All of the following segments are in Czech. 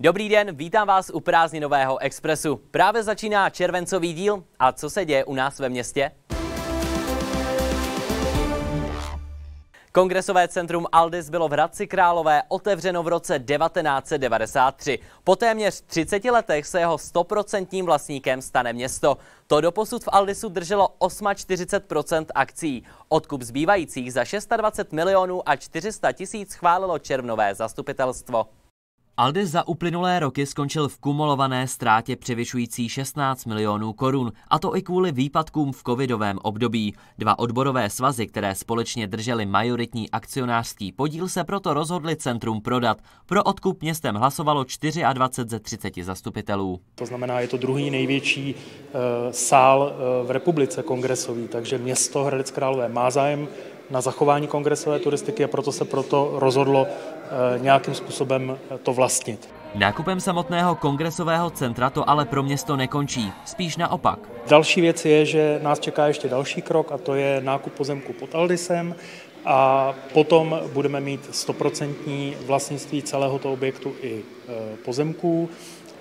Dobrý den, vítám vás u prázdninového Expressu. Právě začíná červencový díl a co se děje u nás ve městě? Kongresové centrum Aldis bylo v Hradci Králové otevřeno v roce 1993. Po téměř 30 letech se jeho 100% vlastníkem stane město. To doposud v Aldisu drželo 48% akcí. Odkup zbývajících za 620 milionů a 400 tisíc schválilo červnové zastupitelstvo. Aldis za uplynulé roky skončil v kumulované ztrátě převyšující 16 milionů korun, a to i kvůli výpadkům v covidovém období. Dva odborové svazy, které společně držely majoritní akcionářský podíl, se proto rozhodli centrum prodat. Pro odkup městem hlasovalo 24 ze 30 zastupitelů. To znamená, je to druhý největší e, sál e, v republice kongresový, takže město Hradec Králové má zájem na zachování kongresové turistiky a proto se proto rozhodlo eh, nějakým způsobem eh, to vlastnit. Nákupem samotného kongresového centra to ale pro město nekončí, spíš naopak. Další věc je, že nás čeká ještě další krok a to je nákup pozemku pod Aldisem a potom budeme mít stoprocentní vlastnictví celého toho objektu i eh, pozemků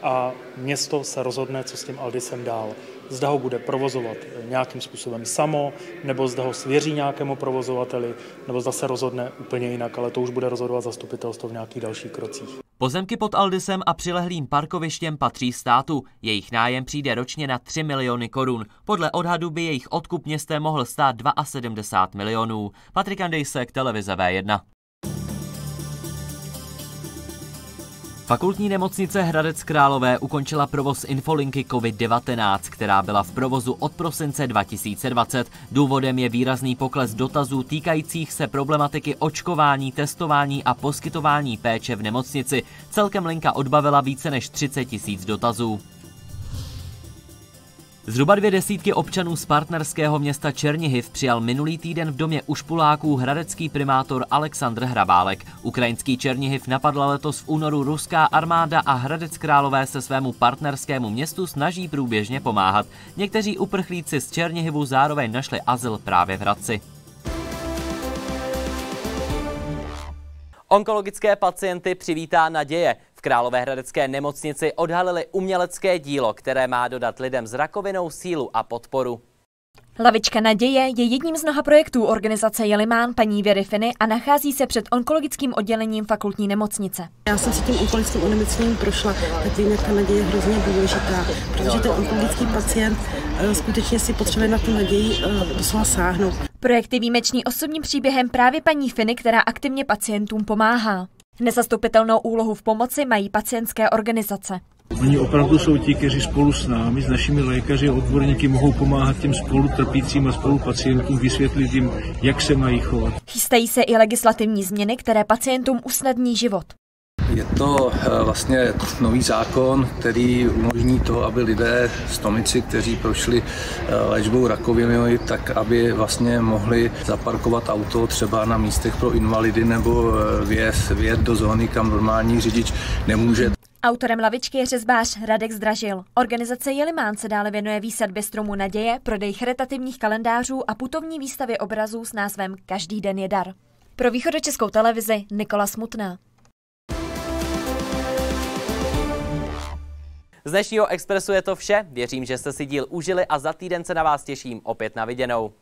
a město se rozhodne, co s tím Aldisem dál. Zda ho bude provozovat nějakým způsobem samo, nebo zda ho svěří nějakému provozovateli, nebo zda se rozhodne úplně jinak, ale to už bude rozhodovat zastupitelstvo v nějakých dalších krocích. Pozemky pod Aldisem a přilehlým parkovištěm patří státu. Jejich nájem přijde ročně na 3 miliony korun. Podle odhadu by jejich odkup městem mohl stát 72 milionů. Patrik Andejsek, televize V1. Fakultní nemocnice Hradec Králové ukončila provoz infolinky COVID-19, která byla v provozu od prosince 2020. Důvodem je výrazný pokles dotazů týkajících se problematiky očkování, testování a poskytování péče v nemocnici. Celkem linka odbavila více než 30 tisíc dotazů. Zhruba dvě desítky občanů z partnerského města Černihiv přijal minulý týden v domě Ušpuláků hradecký primátor Aleksandr Hrabálek. Ukrajinský Černihiv napadla letos v únoru ruská armáda a Hradec Králové se svému partnerskému městu snaží průběžně pomáhat. Někteří uprchlíci z Černihivu zároveň našli azyl právě v Hradci. Onkologické pacienty přivítá naděje. V Královéhradecké nemocnici odhalili umělecké dílo, které má dodat lidem s rakovinou sílu a podporu. Lavička naděje je jedním z mnoha projektů organizace Jelimán paní Věry Finy a nachází se před onkologickým oddělením fakultní nemocnice. Já jsem si tím onkologickým onemocněním prošla, tak vím, jak ta naděje je hrozně důležitá, protože ten onkologický pacient eh, skutečně si potřebuje na tu naději eh, doslova sáhnout. Projekt je výjimečný osobním příběhem právě paní Finy, která aktivně pacientům pomáhá. Nezastupitelnou úlohu v pomoci mají pacientské organizace. Oni opravdu jsou ti, kteří spolu s námi, s našimi lékaři a odborníky mohou pomáhat těm spolutrpícím a spolupacientům, vysvětlit jim, jak se mají chovat. Chystají se i legislativní změny, které pacientům usnadní život. Je to eh, vlastně nový zákon, který umožní to, aby lidé stomici, kteří prošli eh, léčbou rakoviny, tak aby vlastně mohli zaparkovat auto třeba na místech pro invalidy nebo eh, vjet, vjet do zóny, kam normální řidič nemůže. Autorem lavičky je řezbář Radek Zdražil. Organizace Jelimán se dále věnuje výsadbě stromu naděje, prodej charitativních kalendářů a putovní výstavě obrazů s názvem Každý den je dar. Pro východočeskou televizi Nikola Smutná. Z dnešního Expressu je to vše. Věřím, že jste si díl užili a za týden se na vás těším opět na viděnou.